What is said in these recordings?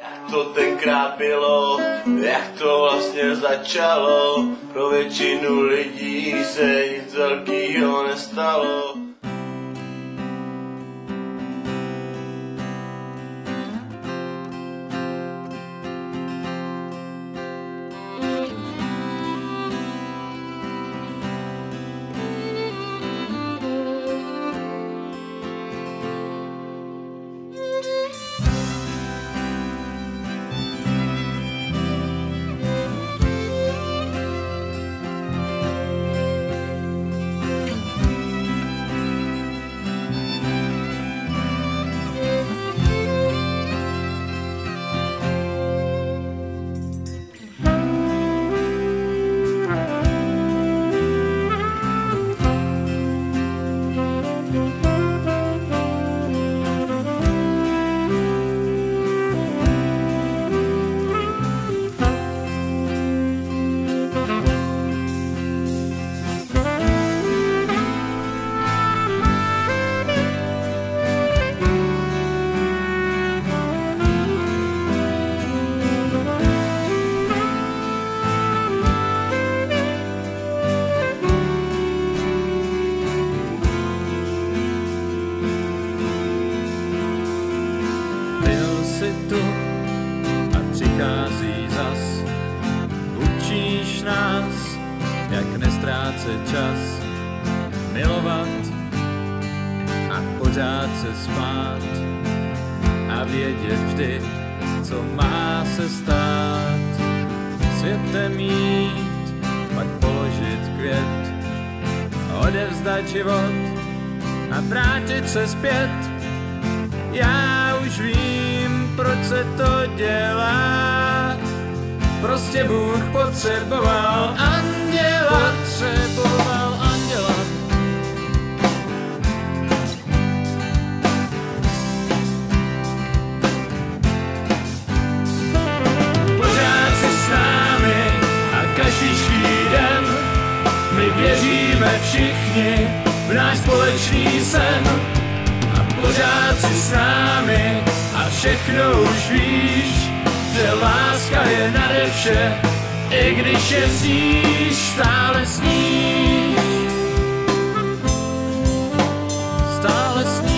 Jak to tenkrát bylo, jak to vlastně začalo, pro většinu lidí se nic velkýho nestalo. Nestrácet čas, milovat a pořád se spát a vědět vždy, co má se stát. Světem jít, pak položit květ, odevzdat život a vrátit se zpět. Já už vím, proč se to dělá. Prostě Bůh potřeboval anděla, věříme všichni v náš společný sen pořád si s námi a všechno už víš, že láska je nade vše, i když je sníš, stále sníš. Stále sníš.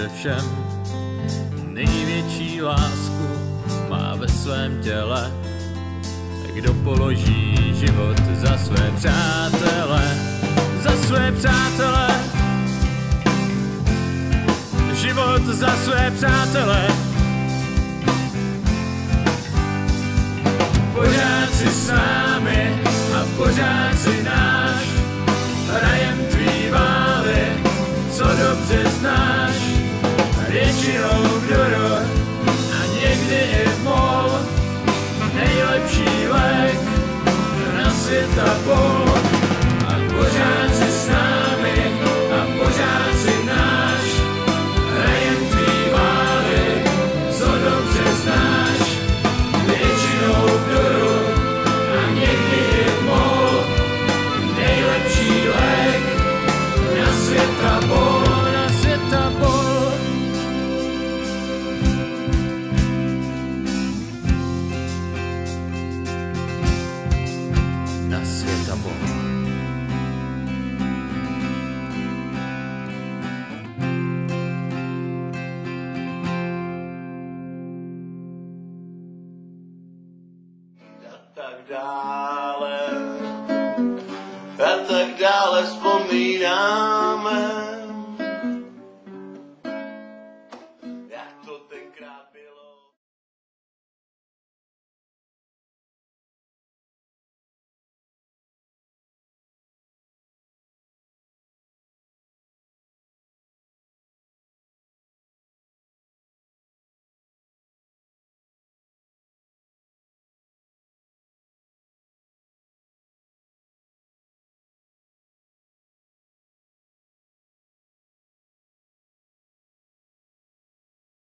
Pomůže všem. Největší lásku má ve svém těle, kdo položí život za své přátele, za své přátele. Život za své přátele. Pořád si s námi a pořád si náš. tá bom. Dále. A tak dále spolu